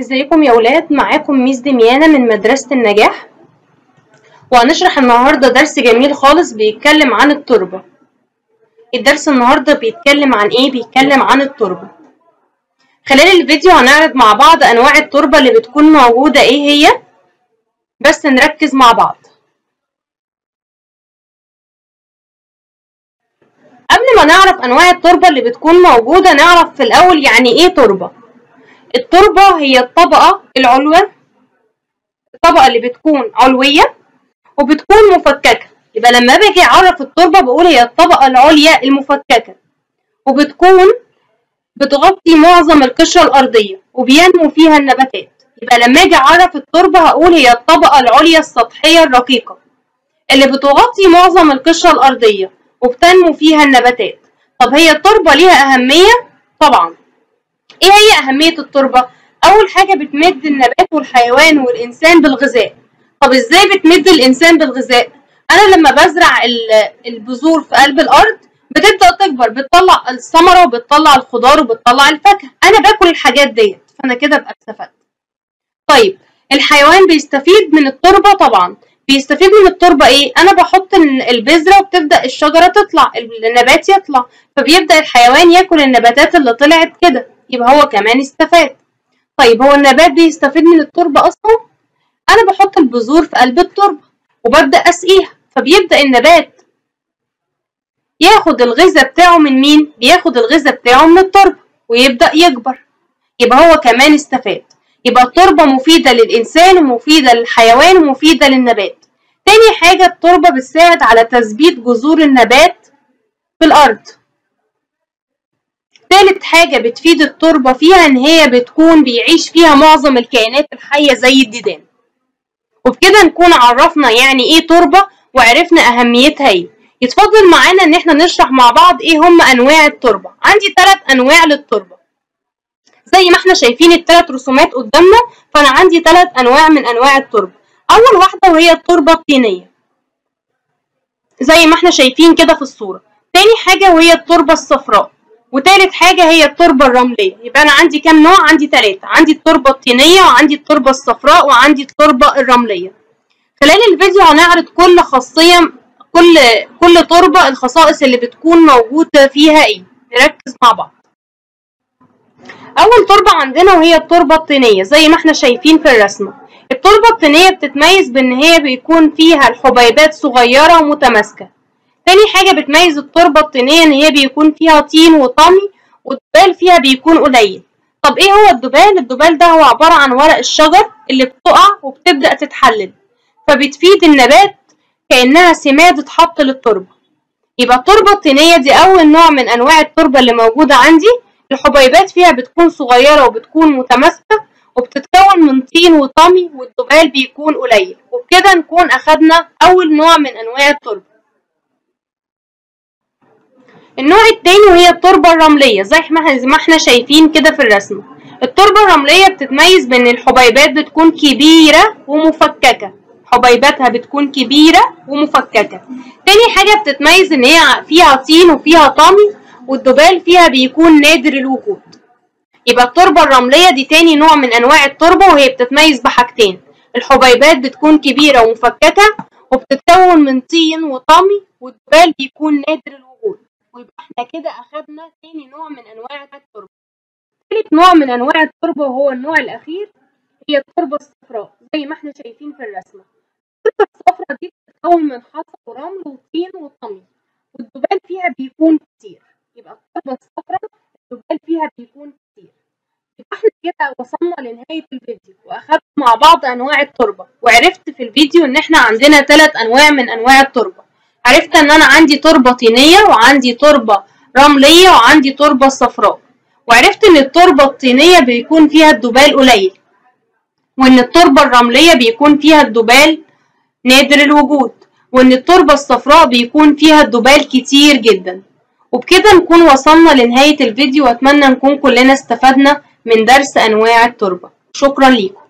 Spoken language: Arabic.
ازيكم يا ولاد؟ معاكم ميس دميانة من مدرسة النجاح. وهنشرح النهاردة درس جميل خالص بيتكلم عن التربة. الدرس النهاردة بيتكلم عن إيه؟ بيتكلم عن التربة. خلال الفيديو هنعرض مع بعض انواع التربة اللي بتكون موجودة. إيه هي؟ بس نركز مع بعض. قبل ما نعرف انواع التربة اللي بتكون موجودة نعرف في الأول يعني إيه تربة. التربة هي الطبقة العلوى الطبقة اللي بتكون علوية وبتكون مفككة. يبقى لما باجي أعرف التربة بقول هي الطبقة العليا المفككة. وبتكون بتغطي معظم القشرة الأرضية وبينمو فيها النباتات. يبقى لما أجي أعرف التربة هقول هي الطبقة العليا السطحية الرقيقة اللي بتغطي معظم القشرة الأرضية وبتنمو فيها النباتات. طب هي التربة ليها أهمية؟ طبعا. إيه هي اهمية التربة؟ اول حاجة بتمد النبات والحيوان والانسان بالغذاء. طب إزاي بتمد الانسان بالغذاء؟ أنا لما بزرع البذور في قلب الأرض بتبدأ تكبر بتطلع الثمرة وبتطلع الخضار وبتطلع الفاكهة. أنا باكل الحاجات ديت فانا كده ابقى استفدت. طيب الحيوان بيستفيد من التربة؟ طبعا. بيستفيد من التربة إيه؟ أنا بحط البذرة وبتبدأ الشجرة تطلع النبات يطلع. فبيبدأ الحيوان ياكل النباتات اللي طلعت كده. يبقى هو كمان استفاد. طيب هو النبات بيستفيد من التربة أصلا؟ أنا بحط البذور في قلب التربة وببدأ أسقيها فبيبدأ النبات ياخد الغذاء بتاعه من مين؟ بياخد الغذاء بتاعه من التربة ويبدأ يكبر. يبقى هو كمان استفاد. يبقى التربة مفيدة للإنسان ومفيدة للحيوان ومفيدة للنبات. تاني حاجة التربة بتساعد على تثبيت جذور النبات في الأرض. تالت حاجة بتفيد التربة فيها إن هي بتكون بيعيش فيها معظم الكائنات الحية زي الديدان. وبكده نكون عرفنا يعني إيه تربة وعرفنا أهميتها إيه. يتفضل معانا إن إحنا نشرح مع بعض إيه هم أنواع التربة. عندي تلات أنواع للتربة. زي ما إحنا شايفين التلات رسومات قدامنا فأنا عندي تلات أنواع من أنواع التربة. أول واحدة وهي التربة الطينية. زي ما إحنا شايفين كده في الصورة. تاني حاجة وهي التربة الصفراء. وتالت حاجة هي التربة الرملية. يبقى أنا عندي كام نوع؟ عندي تلاتة. عندي التربة الطينية وعندي التربة الصفراء وعندي التربة الرملية. خلال الفيديو هنعرض كل خاصية كل كل تربة الخصائص اللي بتكون موجودة فيها إيه. نركز مع بعض. أول تربة عندنا وهي التربة الطينية زي ما إحنا شايفين في الرسمة. التربة الطينية بتتميز بإن هي بيكون فيها الحبيبات صغيرة ومتماسكة. تاني حاجة بتميز التربة الطينية إن هي بيكون فيها طين وطمي والدبال فيها بيكون قليل. طب إيه هو الدبال؟ الدبال ده هو عبارة عن ورق الشجر اللي بتقع وبتبدأ تتحلل فبتفيد النبات كأنها سماد اتحط للتربة. يبقى التربة الطينية دي أول نوع من أنواع التربة اللي موجودة عندي. الحبيبات فيها بتكون صغيرة وبتكون متماسكة وبتتكون من طين وطمي والدبال بيكون قليل. وبكده نكون أخدنا أول نوع من أنواع التربة. النوع التاني وهي التربة الرملية زي ما إحنا شايفين كده في الرسمة التربة الرملية بتتميز بإن الحبيبات بتكون كبيرة ومفككة. حبيباتها بتكون كبيرة ومفككة. تاني حاجة بتتميز إن هي فيها طين وفيها طمي والدبال فيها بيكون نادر الوجود. يبقى التربة الرملية دي تاني نوع من أنواع التربة وهي بتتميز بحاجتين. الحبيبات بتكون كبيرة ومفككة وبتتكون من طين وطمي والدبال بيكون نادر الوجود ويبقى إحنا كده أخدنا تاني نوع من أنواع التربة. تالت نوع من أنواع التربة وهو النوع الأخير هي التربة الصفراء زي ما إحنا شايفين في الرسمة. التربة الصفراء دي بتتكون من حصى ورمل وطين وطمي والدبال فيها بيكون كتير. يبقى التربة الصفراء الدبال فيها بيكون كتير. يبقى إحنا كده وصلنا لنهاية الفيديو وأخدنا مع بعض أنواع التربة وعرفت في الفيديو إن إحنا عندنا ثلاث أنواع من أنواع التربة. عرفت إن أنا عندي تربة طينية وعندي تربة رملية وعندي تربة صفراء. وعرفت إن التربة الطينية بيكون فيها الدبال قليل وإن التربة الرملية بيكون فيها الدبال نادر الوجود وإن التربة الصفراء بيكون فيها الدبال كتير جدا. وبكده نكون وصلنا لنهاية الفيديو وأتمنى نكون كلنا استفدنا من درس أنواع التربة. شكرا ليكم.